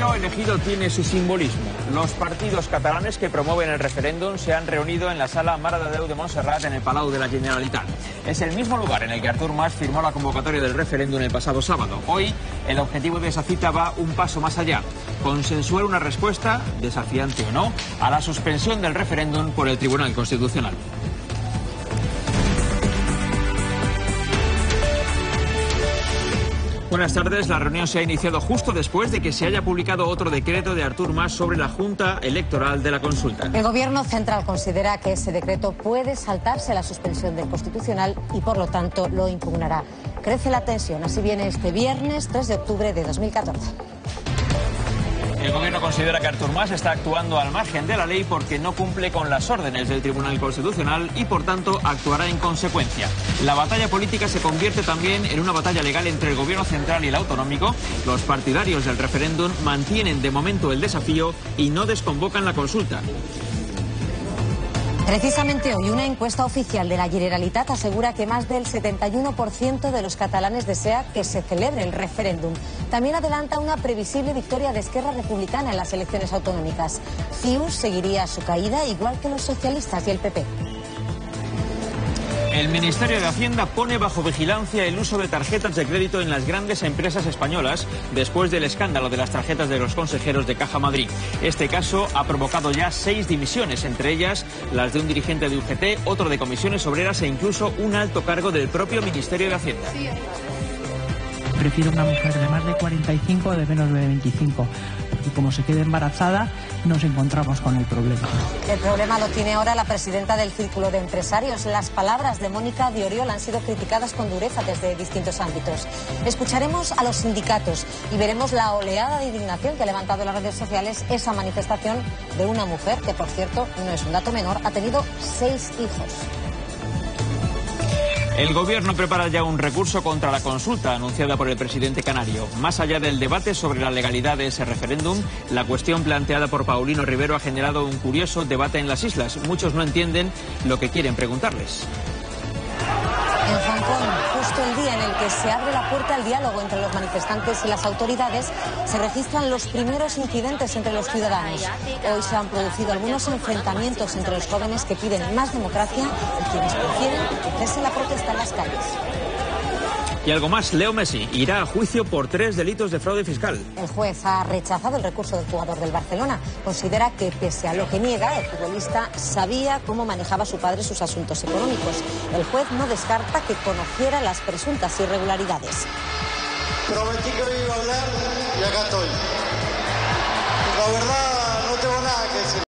escaño elegido tiene su simbolismo. Los partidos catalanes que promueven el referéndum se han reunido en la sala Mara de Déu de Montserrat en el Palau de la Generalitat. Es el mismo lugar en el que Artur Mas firmó la convocatoria del referéndum el pasado sábado. Hoy, el objetivo de esa cita va un paso más allá. Consensuar una respuesta, desafiante o no, a la suspensión del referéndum por el Tribunal Constitucional. Buenas tardes. La reunión se ha iniciado justo después de que se haya publicado otro decreto de Artur Mas sobre la Junta Electoral de la Consulta. El Gobierno central considera que ese decreto puede saltarse la suspensión del Constitucional y, por lo tanto, lo impugnará. Crece la tensión. Así viene este viernes 3 de octubre de 2014. El gobierno considera que Artur Mas está actuando al margen de la ley porque no cumple con las órdenes del Tribunal Constitucional y por tanto actuará en consecuencia. La batalla política se convierte también en una batalla legal entre el gobierno central y el autonómico. Los partidarios del referéndum mantienen de momento el desafío y no desconvocan la consulta. Precisamente hoy una encuesta oficial de la Generalitat asegura que más del 71% de los catalanes desea que se celebre el referéndum. También adelanta una previsible victoria de Esquerra Republicana en las elecciones autonómicas. CIUS seguiría su caída igual que los socialistas y el PP. El Ministerio de Hacienda pone bajo vigilancia el uso de tarjetas de crédito en las grandes empresas españolas después del escándalo de las tarjetas de los consejeros de Caja Madrid. Este caso ha provocado ya seis dimisiones, entre ellas las de un dirigente de UGT, otro de comisiones obreras e incluso un alto cargo del propio Ministerio de Hacienda. Prefiero una mujer de más de 45 o de menos de 25 y como se quede embarazada nos encontramos con el problema. El problema lo tiene ahora la presidenta del Círculo de Empresarios. Las palabras de Mónica de Oriol han sido criticadas con dureza desde distintos ámbitos. Escucharemos a los sindicatos y veremos la oleada de indignación que ha levantado en las redes sociales esa manifestación de una mujer que, por cierto, no es un dato menor, ha tenido seis hijos. El gobierno prepara ya un recurso contra la consulta anunciada por el presidente canario. Más allá del debate sobre la legalidad de ese referéndum, la cuestión planteada por Paulino Rivero ha generado un curioso debate en las islas. Muchos no entienden lo que quieren preguntarles. El día en el que se abre la puerta al diálogo entre los manifestantes y las autoridades, se registran los primeros incidentes entre los ciudadanos. Hoy se han producido algunos enfrentamientos entre los jóvenes que piden más democracia y quienes prefieren cese la protesta en las calles. Y algo más, Leo Messi irá a juicio por tres delitos de fraude fiscal. El juez ha rechazado el recurso del jugador del Barcelona. Considera que, pese a lo que niega, el futbolista sabía cómo manejaba su padre sus asuntos económicos. El juez no descarta que conociera las presuntas irregularidades. Prometí que iba a hablar y acá estoy. La verdad, no tengo nada que decir.